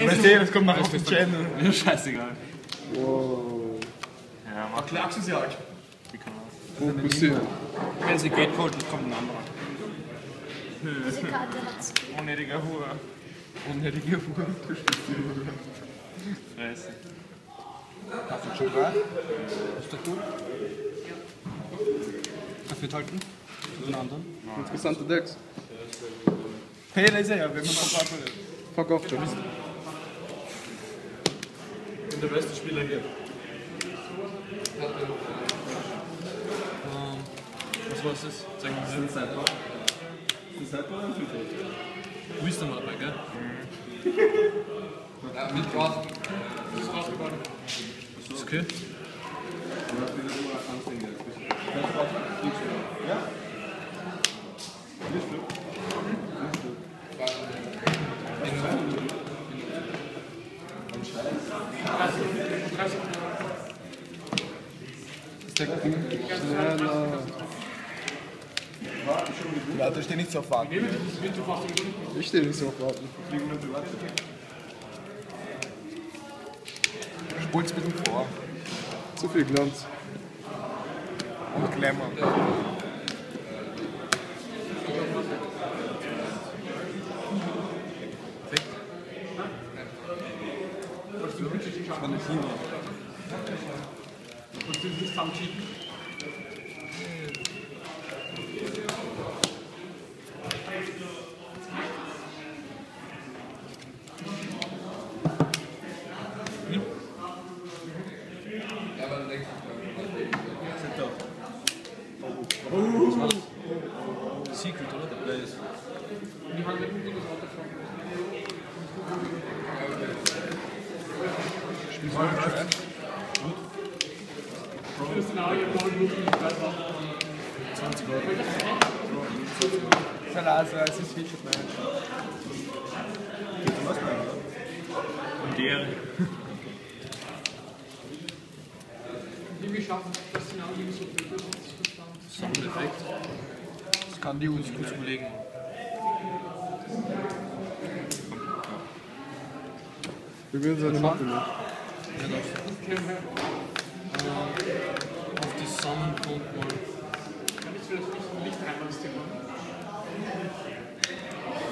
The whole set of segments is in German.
Weißt du, das kommt nach auf den Channel. Mir scheißegal. Wow. Ja, mach Klagst du sie halt? Fokussieren. Wenn sie geht, kommt ein anderer. Diese Karte hat's. Unnötiger Hure. Unnötige Uhr. Fresse. Hast du schon rein? Ist das gut? Kannst du mithalten? Den anderen? Interessante Decks. Hey, da ist er ja, wenn man noch. Fuck off, Johnny. Der beste Spieler hier. Was war das? Zeig mal. Sind Sideboard? Sind Sideboard oder Filter? Wisdom dabei, gell? Ist okay? Schneller. Leute, steh nicht so auf Warten. Ich stehe nicht so auf Warten. Spul's bisschen vor. Zu viel Glanz. Und Glamour. Valentina. Secret, oder? Der Blaze. Salazar, es ist Featured Man. Und die Ehre. Soundeffekt. Das kann die uns kurz überlegen. Wir werden seine Mappe nicht. Auf die kommt mal.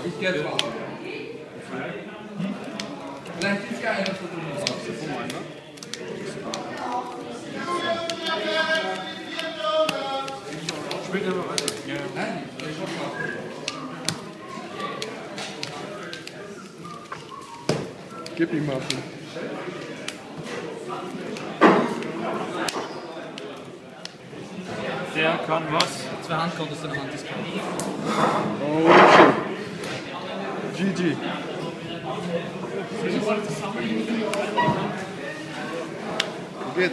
Ich gehe jetzt mal. Vielleicht ist ja einer von uns. Spielt einfach weiter. Ja. Nein, ich hoffe mal. Gib ihm Mappe. Der kann was? Zwei Handkontos in der Hand ist kann. Oh shit. GG. Geht.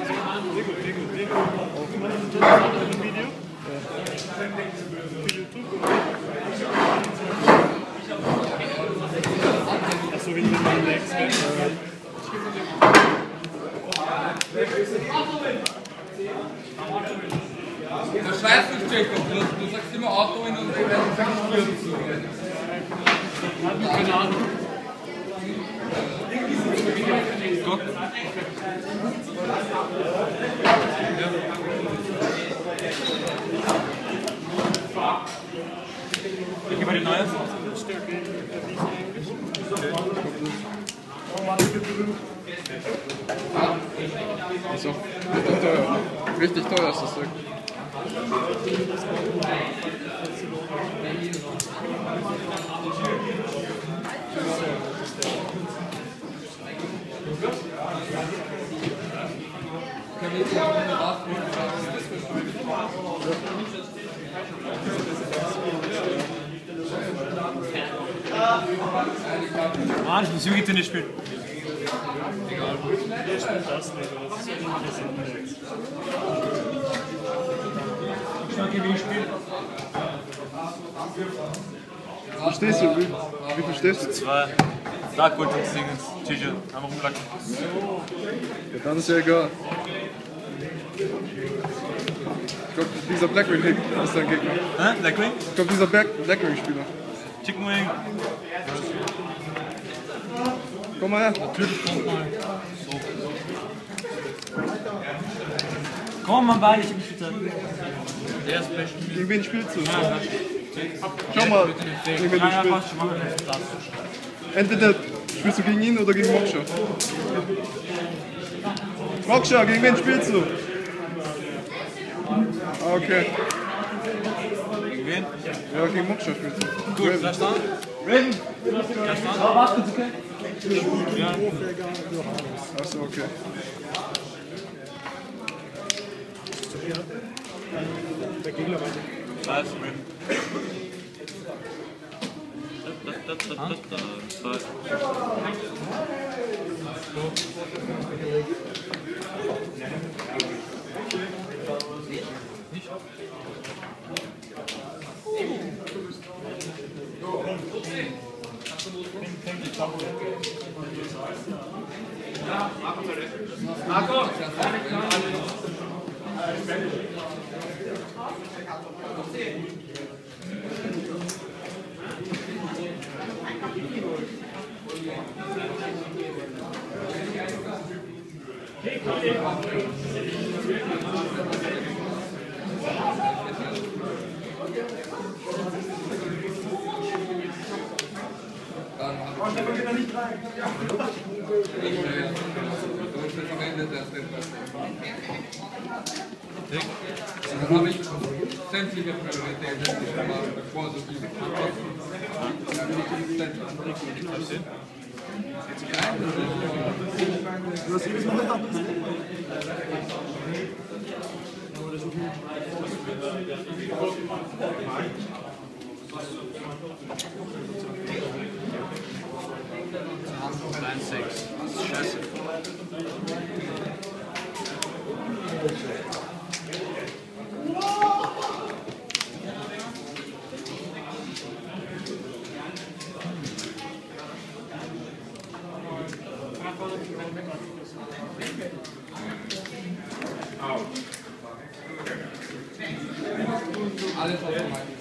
Achso, wenn Lex Das weißt du, Jacob. Du, du sagst immer Auto in und wir werden verstürzt. Keine Ahnung. Gott. Welche war die neue? Ist auch richtig teuer. Richtig teuer ist das Zeug. Ah, ich muss Yugi nicht spielen. Das nicht, aber das ist spiele. Verstehst du? Wie, wie verstehst du? Zwei. Dark Gold und Dingens. GG. Einmal rumlacken. Ja, dann ist ja egal. Ich glaube, dieser Blackwing ist dein Gegner. Hä? Blackwing? Ich glaube, dieser Black Blackwing-Spieler. Chicken Wing. Komm mal her. Natürlich kommt mal. Komm, Mann, beide, ich hab mich bitte. Der ist best. Gegen wen spielst du? Ja, Schau mal, wen du Ja, ja. Das. Entweder spielst du gegen ihn oder gegen Moksha. Moksha, gegen wen spielst du? Ah, okay. Gegen wen? Ja, gegen Moksha spielst du. Gut, verstanden? Achso, okay. Der Gegner weiß Scheiße, Rim. Da, da, da, da, da, da. Zwei. Dann habe ich sämtliche Prioritäten schon mal, bevor so diese Nine six. Chesed. Alles auf einmal.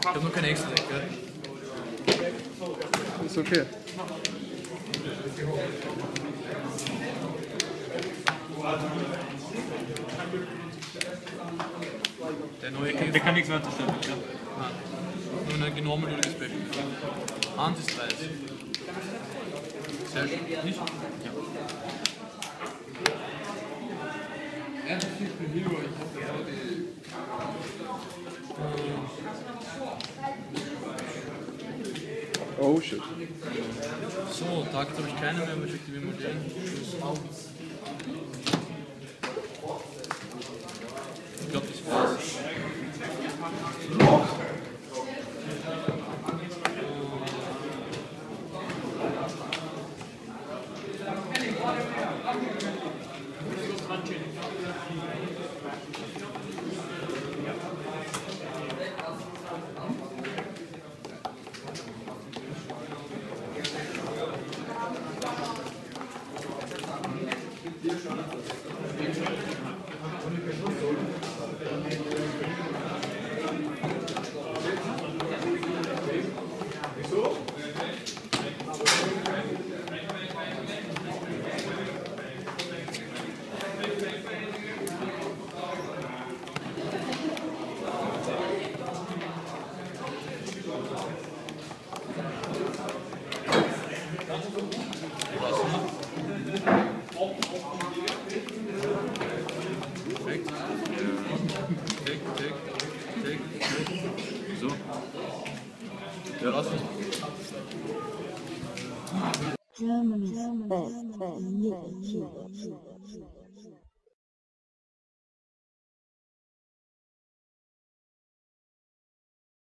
Ich hab noch keine extra Deck, gell? Ist okay. Der neue King Der kann nichts mehr zerstören. Ja. Nur eine genommen oder gespeckt. Hand ist weiß. Sehr schön. Nicht? Ja. Erstes Spiel für Hero, ich hab da so die. Oh shit. So, Target habe ich keine mehr, aber ich aktiviere mal den. Tschüss. Deixa eu Ja, lass mich. Germany's best, best, best, best.